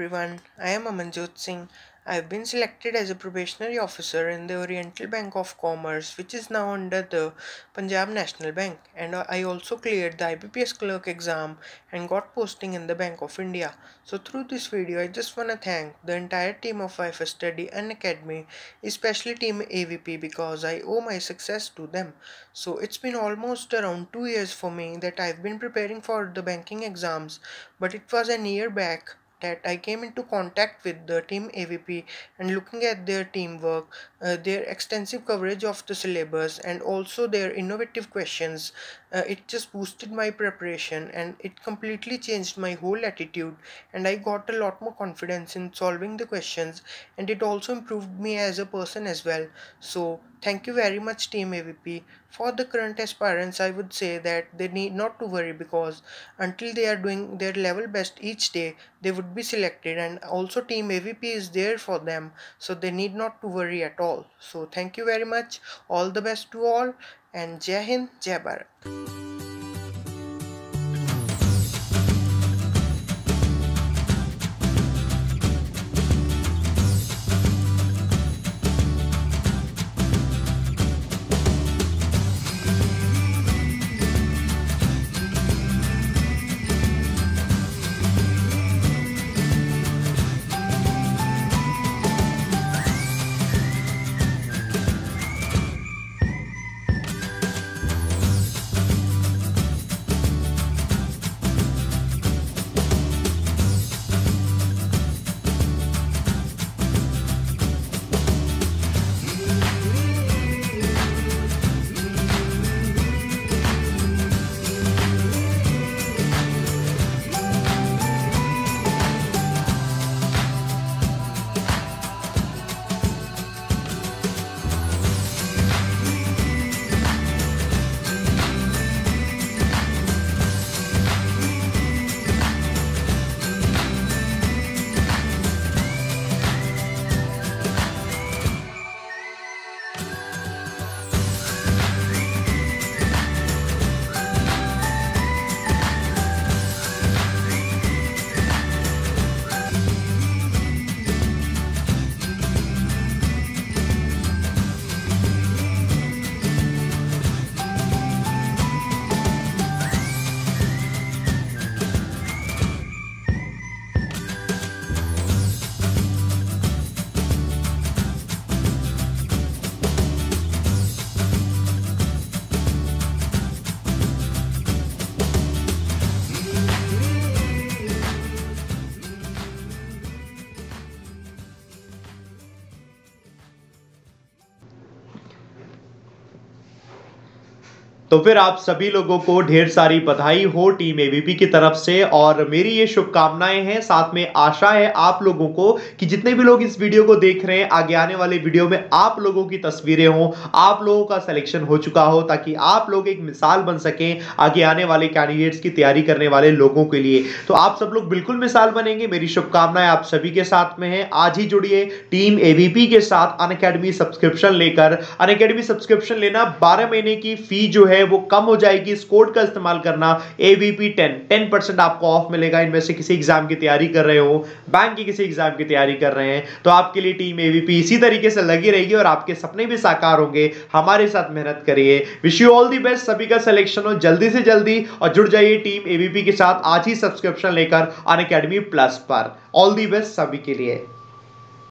everyone, I am Amanjot Singh. I have been selected as a probationary officer in the Oriental Bank of Commerce, which is now under the Punjab National Bank, and I also cleared the IBPS clerk exam and got posting in the Bank of India. So, through this video, I just want to thank the entire team of IFS Study and Academy, especially Team AVP, because I owe my success to them. So, it's been almost around two years for me that I've been preparing for the banking exams, but it was a year back that I came into contact with the team AVP and looking at their teamwork, uh, their extensive coverage of the syllabus, and also their innovative questions, uh, it just boosted my preparation and it completely changed my whole attitude. And I got a lot more confidence in solving the questions, and it also improved me as a person as well. So, thank you very much, Team AVP. For the current aspirants, I would say that they need not to worry because until they are doing their level best each day, they would be selected, and also Team AVP is there for them, so they need not to worry at all. So, thank you very much. All the best to all, and Jai Bharat. तो फिर आप सभी लोगों को ढेर सारी बधाई हो टीम एबीपी की तरफ़ से। और मेरी ये शुभकामनाएँ हैं, साथ में आशा है आप लोगों को कि जितने भी लोग इस वीडियो को देख रहे हैं, आगे आने वाले वीडियो में आप लोगों की तस्वीरें हो, आप लोगों का सिलेक्शन हो चुका हो, ताकि आप लोग एक मिसाल बन सके आगे आने वाले कैंडिडेट्स की तैयारी करने वाले लोगों के लिए। तो आप सब लोग बिल्कुल मिसाल बनेंगे, मेरी शुभकामनाएँ आप सभी के साथ में है। आज ही जुड़िए टीम एवीपी के साथ अन सब्सक्रिप्शन लेकर। अन सब्सक्रिप्शन लेना बारह महीने की फ़ी जो है है, वो कम हो जाएगी इस कोड का इस्तेमाल करना एवीपी टेन टेन परसेंट आपको ऑफ़ मिलेगा, इनमें से किसी एग्ज़ाम की तैयारी कर रहे हो बैंक की किसी एग्ज़ाम की तैयारी कर रहे हैं तो आपके लिए टीम एवीपी इसी तरीके से लगी रहेगी और आपके सपने भी साकार होंगे, हमारे साथ मेहनत करिए। Wish you all the best सभी का सिलेक्शन हो, जल्दी से जल्दी, और जुड़ जाइए टीम एवीपी के साथ, आज ही सब्सक्रिप्शन लेकर अन प्लस पर। ऑल दी बेस्ट सभी के लिए।